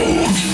insurgents,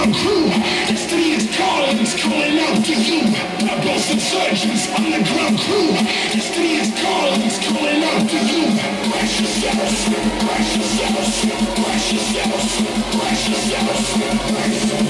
underground crew. Destiny is calling, it's calling out to you. Rebels, insurgents, underground crew. Destiny is calling, it's calling out to you. Brace yourselves, brace yourselves, brace yourselves, brace yourselves, brace, brace,